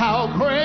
how great.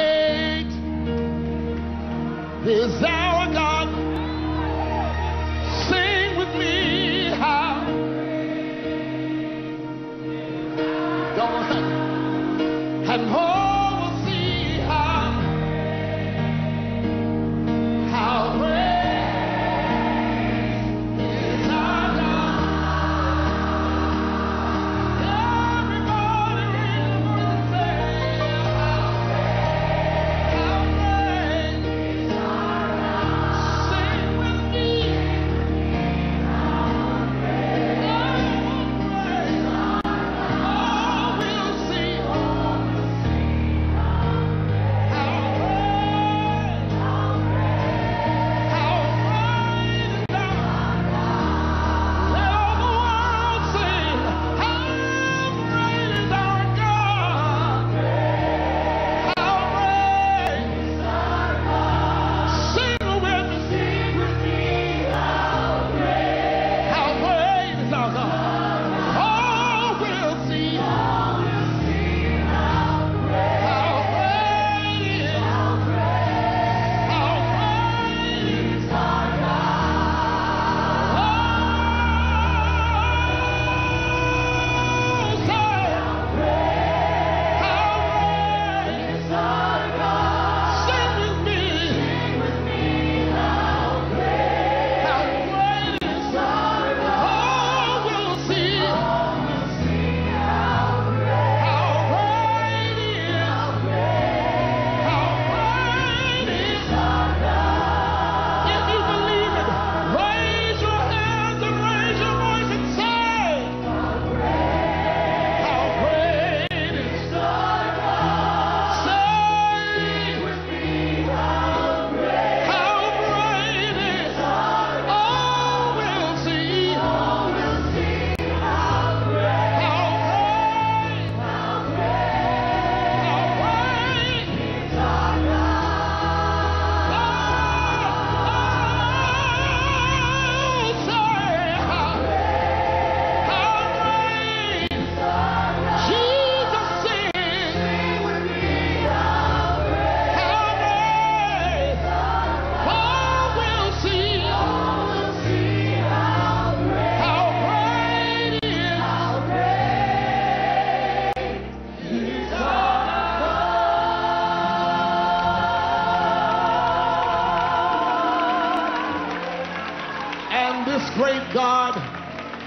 this great God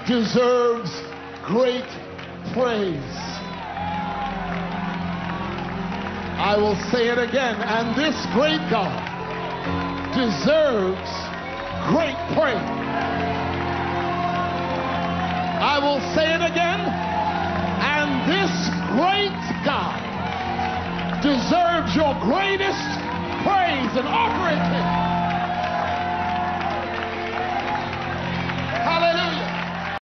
deserves great praise. I will say it again. And this great God deserves great praise. I will say it again. And this great God deserves your greatest praise and offering.